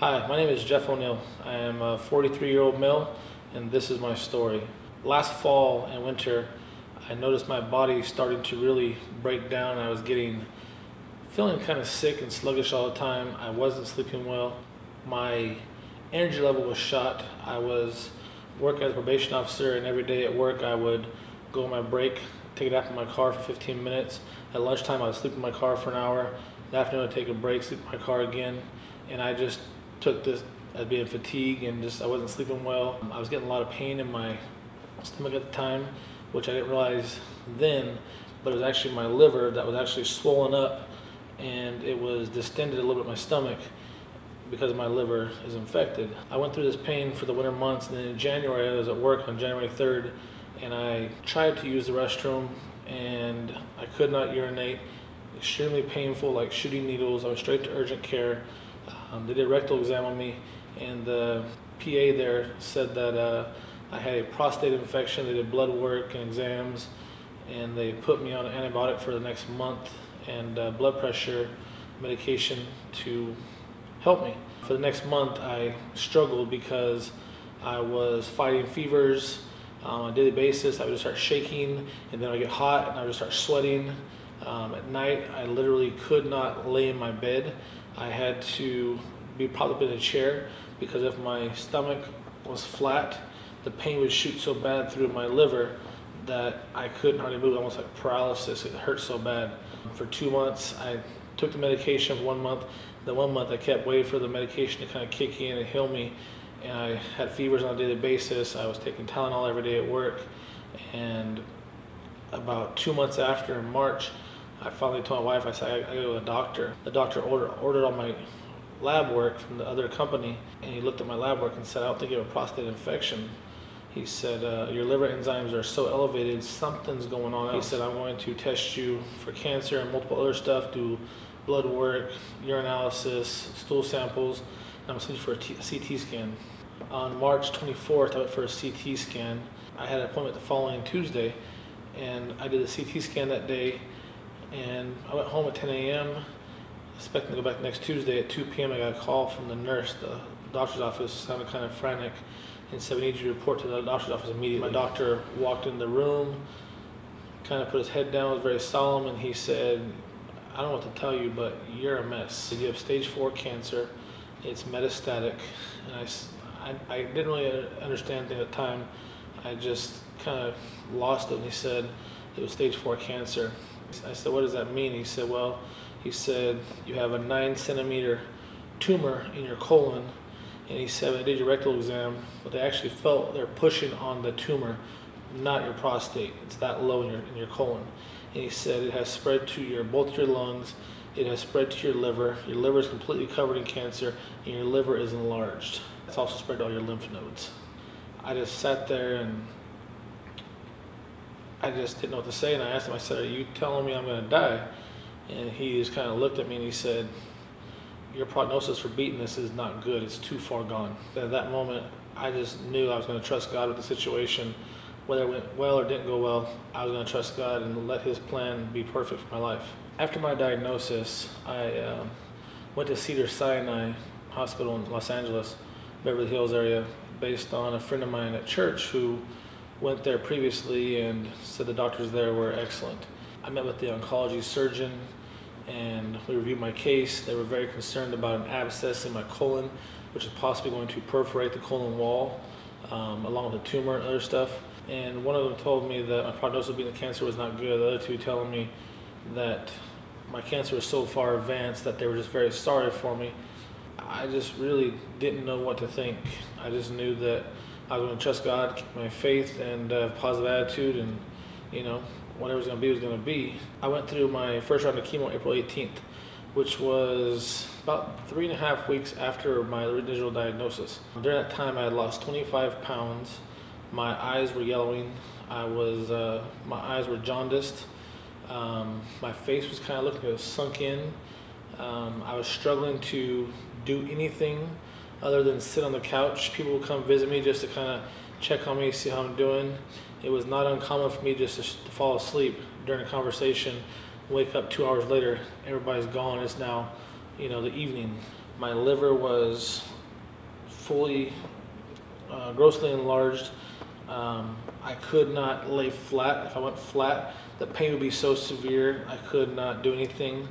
Hi, my name is Jeff O'Neill. I am a 43 year old male, and this is my story. Last fall and winter, I noticed my body starting to really break down. I was getting feeling kind of sick and sluggish all the time. I wasn't sleeping well. My energy level was shot. I was working as a probation officer, and every day at work, I would go on my break, take a nap in my car for 15 minutes. At lunchtime, I would sleep in my car for an hour. In the afternoon, I'd take a break, sleep in my car again, and I just took this as being fatigue and just I wasn't sleeping well. I was getting a lot of pain in my stomach at the time, which I didn't realize then, but it was actually my liver that was actually swollen up and it was distended a little bit my stomach because my liver is infected. I went through this pain for the winter months and then in January I was at work on January 3rd and I tried to use the restroom and I could not urinate. Extremely painful, like shooting needles. I went straight to urgent care. Um, they did a rectal exam on me and the PA there said that uh, I had a prostate infection. They did blood work and exams and they put me on an antibiotic for the next month and uh, blood pressure medication to help me. For the next month, I struggled because I was fighting fevers um, on a daily basis. I would just start shaking, and then I get hot, and I would start sweating. Um, at night, I literally could not lay in my bed. I had to be propped up in a chair because if my stomach was flat, the pain would shoot so bad through my liver that I couldn't hardly move, almost like paralysis. It hurt so bad. For two months, I took the medication for one month. The one month, I kept waiting for the medication to kind of kick in and heal me. And I had fevers on a daily basis. I was taking Tylenol every day at work. And about two months after, in March, I finally told my wife, I said, I, I go to the doctor. The doctor ordered, ordered all my lab work from the other company, and he looked at my lab work and said, I don't think you have a prostate infection. He said, uh, Your liver enzymes are so elevated, something's going on. He said, I'm going to test you for cancer and multiple other stuff, do blood work, urinalysis, stool samples, and I'm sending for a T- CT scan. On March 24th, I went for a CT scan. I had an appointment the following Tuesday, and I did a CT scan that day, and I went home at 10 a.m., expecting to go back next Tuesday at 2 p.m. I got a call from the nurse, the doctor's office, sounded kind of frantic and said, we need you to report to the doctor's office immediately. My doctor walked in the room, kind of put his head down, was very solemn, and he said, I don't know what to tell you, but you're a mess. You have stage four cancer. It's metastatic. And I, I, I didn't really understand at the time. I just kind of lost it. And he said it was stage four cancer. I said, what does that mean? He said, well, he said, you have a nine centimeter tumor in your colon and he said when they did your rectal exam, but they actually felt they're pushing on the tumor, not your prostate. It's that low in your in your colon. And he said it has spread to your both your lungs, it has spread to your liver. Your liver is completely covered in cancer, and your liver is enlarged. It's also spread to all your lymph nodes. I just sat there and I just didn't know what to say, and I asked him. I said, "Are you telling me I'm going to die?" And he just kind of looked at me and he said, your prognosis for beating this is not good. It's too far gone. At that moment, I just knew I was going to trust God with the situation. Whether it went well or didn't go well, I was going to trust God and let His plan be perfect for my life. After my diagnosis, I um, went to Cedar Sinai Hospital in Los Angeles, Beverly Hills area, based on a friend of mine at church who went there previously and said the doctors there were excellent. I met with the oncology surgeon and we reviewed my case. They were very concerned about an abscess in my colon, which is possibly going to perforate the colon wall, um, along with a tumor and other stuff. And one of them told me that my prognosis of being the cancer was not good. The other two telling me that my cancer was so far advanced that they were just very sorry for me. I just really didn't know what to think. I just knew that I was going to trust God, keep my faith, and uh, positive attitude, and you know, whatever was going to be was going to be. I went through my first round of chemo April 18th, which was about three and a half weeks after my original diagnosis. During that time, I had lost 25 pounds. My eyes were yellowing. I was, uh, my eyes were jaundiced. Um, my face was kind of looking it was sunk in. Um, I was struggling to do anything other than sit on the couch. People would come visit me just to kind of check on me, see how I'm doing. It was not uncommon for me just to, to fall asleep during a conversation, wake up two hours later, everybody's gone. It's now, you know, the evening. My liver was fully, uh, grossly enlarged. Um, I could not lay flat. If I went flat, the pain would be so severe I could not do anything.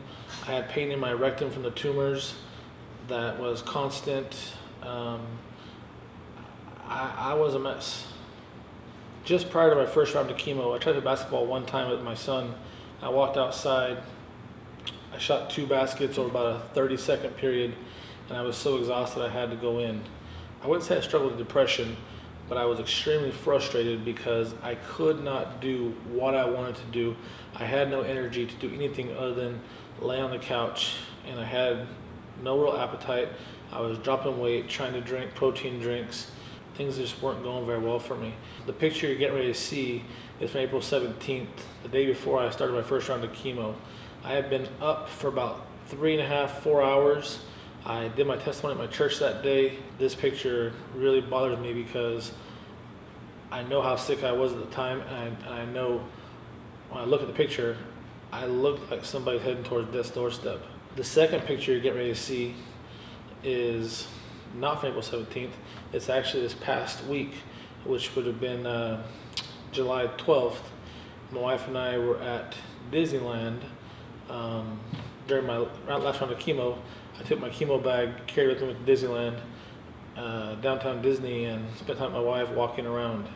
I had pain in my rectum from the tumors that was constant. Um, I, I was a mess. Just prior to my first round of chemo, I tried to basketball one time with my son. I walked outside. I shot two baskets over about a 30 second period, and I was so exhausted I had to go in. I wouldn't say I struggled with depression, but I was extremely frustrated because I could not do what I wanted to do. I had no energy to do anything other than lay on the couch, and I had no real appetite. I was dropping weight, trying to drink protein drinks. Things just weren't going very well for me. The picture you're getting ready to see is from April 17th, the day before I started my first round of chemo. I had been up for about three and a half, four hours. I did my testimony at my church that day. This picture really bothers me because I know how sick I was at the time, and I, know when I look at the picture, I look like somebody's heading towards death's doorstep. The second picture you're getting ready to see is not from April 17th. It's actually this past week, which would have been uh, July 12th. My wife and I were at Disneyland um, during my last round of chemo. I took my chemo bag, carried it with me to Disneyland, uh, downtown Disney, and spent time with my wife walking around.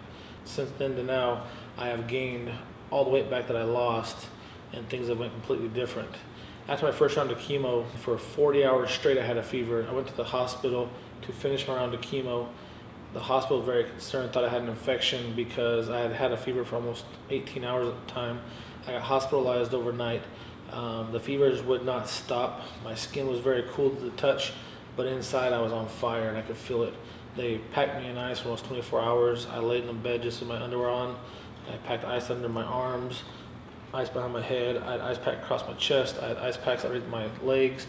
Since then to now, I have gained all the weight back that I lost, and things have went completely different. After my first round of chemo, for 40 hours straight, I had a fever. I went to the hospital to finish my round of chemo. The hospital was very concerned, thought I had an infection because I had had a fever for almost 18 hours at the time. I got hospitalized overnight. Um, the fevers would not stop. My skin was very cool to the touch, but inside I was on fire and I could feel it. They packed me in ice for almost 24 hours. I laid in the bed just with my underwear on. I packed ice under my arms, ice behind my head. I had ice pack across my chest. I had ice packs underneath my legs,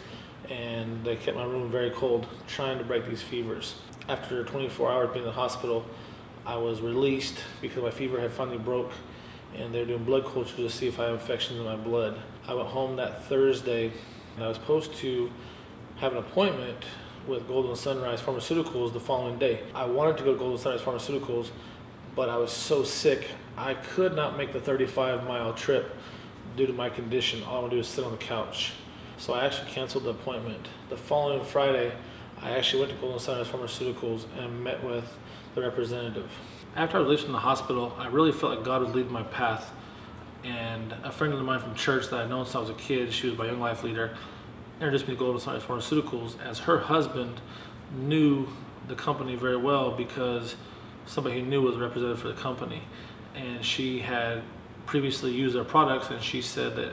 and they kept my room very cold, trying to break these fevers. After 24 hours being in the hospital, I was released because my fever had finally broke, and they're doing blood culture to see if I have infections in my blood. I went home that Thursday, and I was supposed to have an appointment with Golden Sunrise Pharmaceuticals the following day. I wanted to go to Golden Sunrise Pharmaceuticals, but I was so sick, I could not make the 35 mile trip due to my condition. All I want to do is sit on the couch. So I actually canceled the appointment. The following Friday, I actually went to Golden Sunrise Pharmaceuticals and met with the representative. After I was released from the hospital, I really felt like God was leading my path. And a friend of mine from church that I'd known since I was a kid, she was my young life leader, introduced me to Golden Sunrise Pharmaceuticals as her husband knew the company very well because somebody he knew was a representative for the company. And she had previously used our products and she said that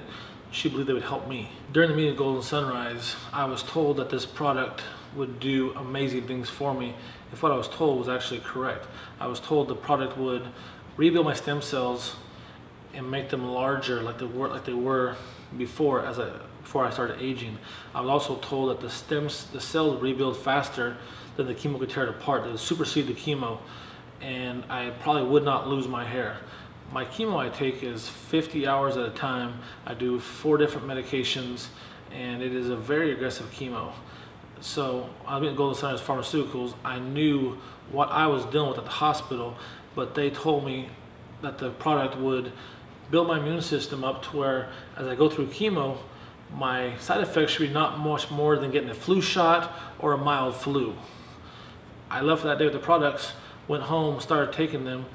she believed they would help me. During the meeting at Golden Sunrise, I was told that this product would do amazing things for me if what I was told was actually correct. I was told the product would rebuild my stem cells and make them larger like they were like they were before as I before I started aging. I was also told that the stems, the cells rebuild faster than the chemo could tear it apart. They would supersede the chemo, and I probably would not lose my hair. My chemo I take is 50 hours at a time. I do four different medications, and it is a very aggressive chemo. So I went to Golden Sunrise Pharmaceuticals. I knew what I was dealing with at the hospital, but they told me that the product would build my immune system up to where as I go through chemo, my side effects should be not much more than getting a flu shot or a mild flu. I left that day with the products, went home, started taking them,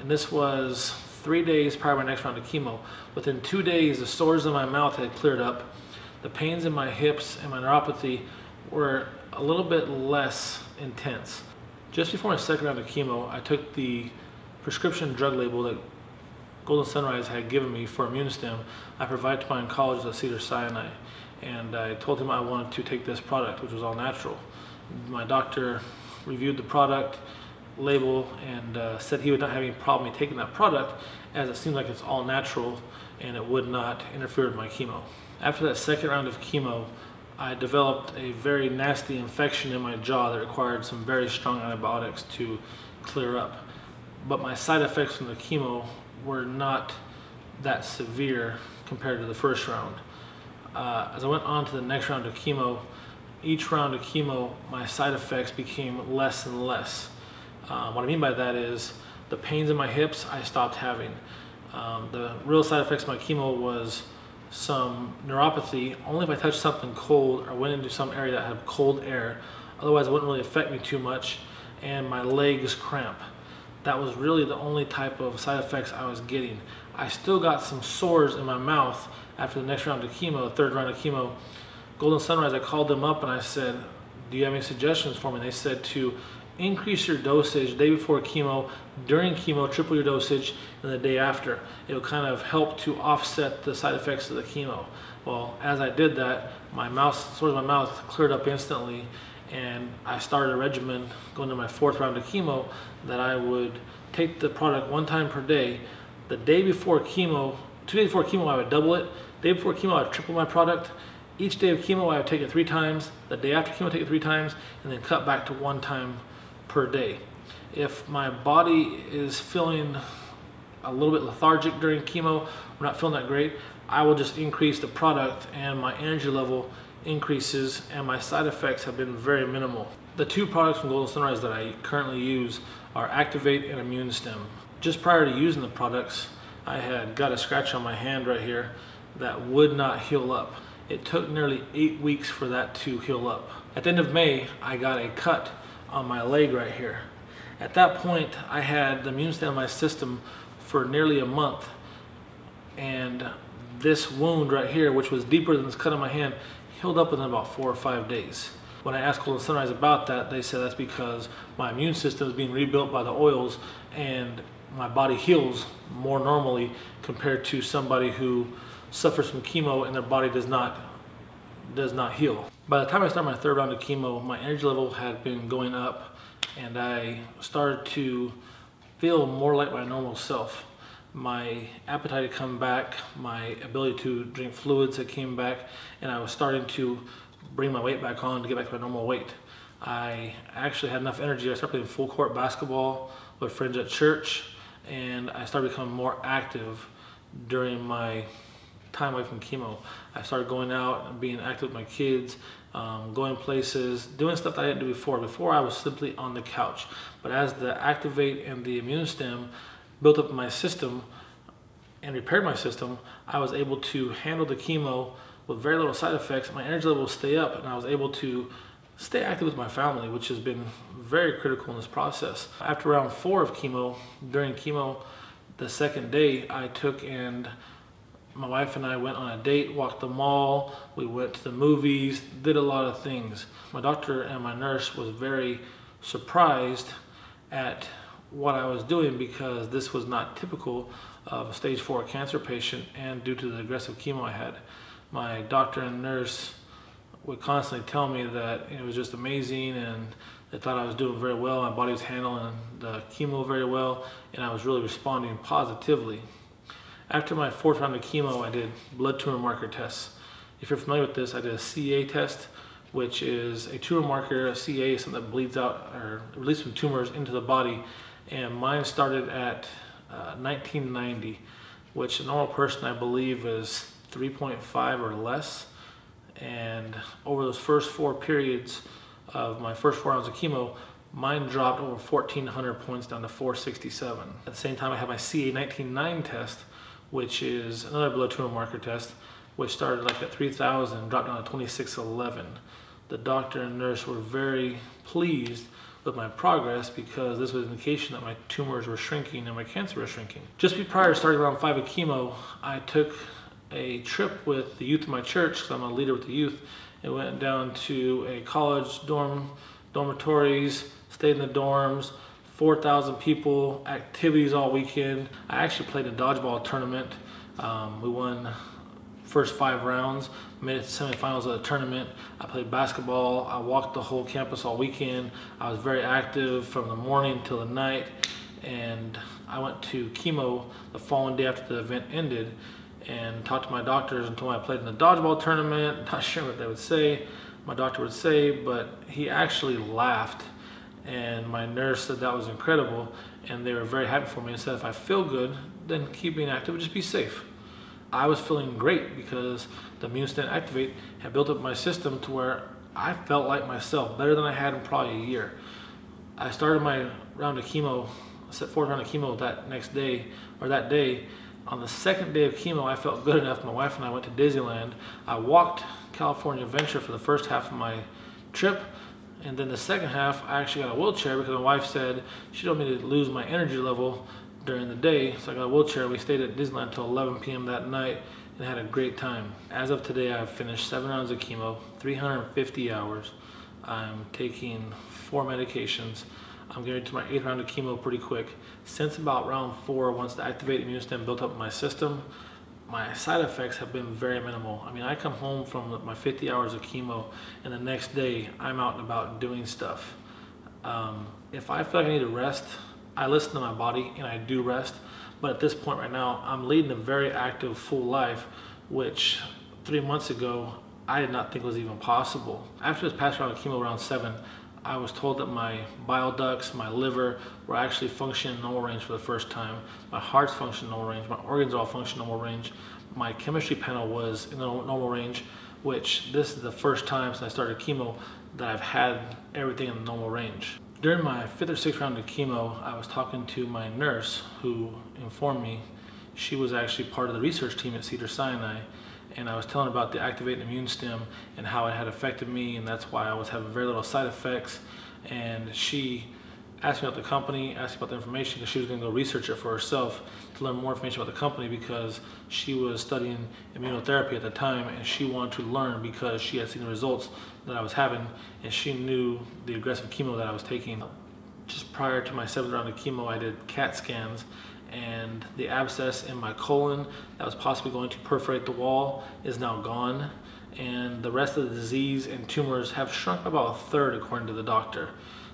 and this was three days prior to my next round of chemo. Within two days, the sores in my mouth had cleared up. The pains in my hips and my neuropathy were a little bit less intense. Just before my second round of chemo, I took the prescription drug label that Golden Sunrise had given me for ImunStem, I provided to my oncologist at Cedars-Sinai. And I told him I wanted to take this product, which was all natural. My doctor reviewed the product label and uh, said he would not have any problem taking that product as it seemed like it's all natural and it would not interfere with my chemo. After that second round of chemo, I developed a very nasty infection in my jaw that required some very strong antibiotics to clear up. But my side effects from the chemo were not that severe compared to the first round. Uh, as I went on to the next round of chemo, each round of chemo, my side effects became less and less. Uh, what I mean by that is the pains in my hips, I stopped having. Um, the real side effects of my chemo was some neuropathy only if I touched something cold or went into some area that had cold air. Otherwise, it wouldn't really affect me too much, and my legs cramp. That was really the only type of side effects I was getting. I still got some sores in my mouth after the next round of chemo, the third round of chemo. Golden Sunrise, I called them up and I said, do you have any suggestions for me? And they said to increase your dosage day before chemo, during chemo, triple your dosage, and the day after. It'll kind of help to offset the side effects of the chemo. Well, as I did that, my mouth, sort of my mouth cleared up instantly, and I started a regimen going to my fourth round of chemo that I would take the product one time per day. The day before chemo, two days before chemo, I would double it. Day before chemo, I would triple my product. Each day of chemo, I would take it three times. The day after chemo, I take it three times, and then cut back to one time per day. If my body is feeling a little bit lethargic during chemo, I'm not feeling that great, I will just increase the product and my energy level increases and my side effects have been very minimal. The two products from Golden Sunrise that I currently use are Aktiffvate and ImunStem. Just prior to using the products, I had got a scratch on my hand right here that would not heal up. It took nearly eight weeks for that to heal up. At the end of May, I got a cut on my leg right here. At that point, I had the ImunStem in my system for nearly a month. And this wound right here, which was deeper than this cut on my hand, healed up within about four or five days. When I asked Golden Sunrise about that, they said that's because my immune system is being rebuilt by the oils and my body heals more normally compared to somebody who suffers from chemo and their body does not does not heal. By the time I started my third round of chemo, my energy level had been going up and I started to feel more like my normal self. My appetite had come back, my ability to drink fluids had came back, and I was starting to bring my weight back on to get back to my normal weight. I actually had enough energy. I started playing full court basketball with friends at church, and I started becoming more active during my time away from chemo. I started going out and being active with my kids, um, going places, doing stuff that I didn't do before. Before I was simply on the couch. But as the Aktiffvate and the ImunStem built up my system and repaired my system, I was able to handle the chemo with very little side effects. My energy level stay up and I was able to stay active with my family, which has been very critical in this process. After round four of chemo, during chemo, the second day I took and my wife and I went on a date, walked the mall, we went to the movies, did a lot of things. My doctor and my nurse was very surprised at what I was doing because this was not typical of a stage four cancer patient and due to the aggressive chemo I had. My doctor and nurse would constantly tell me that it was just amazing and they thought I was doing very well, my body was handling the chemo very well, and I was really responding positively. After my fourth round of chemo, I did blood tumor marker tests. If you're familiar with this, I did a CA test, which is a tumor marker. A CA is something that bleeds out or releases some tumors into the body. And mine started at uh, 1990, which a normal person, I believe, is 3.5 or less. And over those first four periods of my first four rounds of chemo, mine dropped over 1,400 points down to 467. At the same time, I had my CA 19-9 test, which is another blood tumor marker test, which started like at 3,000, dropped down to 2611. The doctor and nurse were very pleased with my progress because this was an indication that my tumors were shrinking and my cancer was shrinking. Just prior to starting round five of chemo, I took a trip with the youth of my church, because I'm a leader with the youth, and went down to a college dorm, dormitories, stayed in the dorms, 4,000 people, activities all weekend. I actually played a dodgeball tournament. Um, we won first five rounds, made it to semifinals of the tournament. I played basketball. I walked the whole campus all weekend. I was very active from the morning till the night. And I went to chemo the following day after the event ended and talked to my doctors and told them I played in the dodgeball tournament. Not sure what they would say, my doctor would say, but he actually laughed and my nurse said that was incredible and they were very happy for me and said if I feel good then keep being active just be safe. I was feeling great because the immune stem Aktiffvate had built up my system to where I felt like myself, better than I had in probably a year. I started my round of chemo, set fourth round of chemo that next day, or that day. On the second day of chemo, I felt good enough. My wife and I went to Disneyland. I walked California Adventure for the first half of my trip. And then the second half, I actually got a wheelchair because my wife said she told me to lose my energy level during the day. So I got a wheelchair. We stayed at Disneyland until 11 p.m. that night and had a great time. As of today, I've finished seven rounds of chemo, 350 hours. I'm taking four medications. I'm getting to my eighth round of chemo pretty quick. Since about round four, once the activated ImunStem built up in my system, my side effects have been very minimal. I mean, I come home from my 50 hours of chemo, and the next day I'm out and about doing stuff. Um, if I feel like I need to rest, I listen to my body and I do rest. But at this point right now, I'm leading a very active, full life, which three months ago, I did not think was even possible. After this past round of chemo, round seven, I was told that my bile ducts, my liver were actually functioning in normal range for the first time. My heart's functioning in normal range. My organs are all function in normal range. My chemistry panel was in the normal range, which this is the first time since I started chemo that I've had everything in the normal range. During my fifth or sixth round of chemo, I was talking to my nurse who informed me she was actually part of the research team at Cedars-Sinai and I was telling about the activated ImunStem and how it had affected me and that's why I was having very little side effects and she asked me about the company, asked me about the information because she was going to go research it for herself to learn more information about the company because she was studying immunotherapy at the time and she wanted to learn because she had seen the results that I was having and she knew the aggressive chemo that I was taking. Just prior to my seventh round of chemo, I did CAT scans and the abscess in my colon that was possibly going to perforate the wall is now gone and the rest of the disease and tumors have shrunk about a third according to the doctor.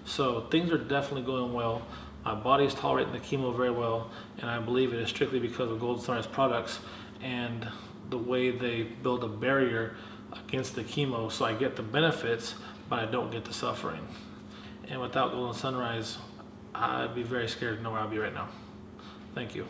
So things are definitely going well. My body is tolerating the chemo very well, and I believe it is strictly because of Golden Sunrise products and the way they build a barrier against the chemo so I get the benefits, but I don't get the suffering. And without Golden Sunrise, I'd be very scared to know where I'd be right now. Thank you.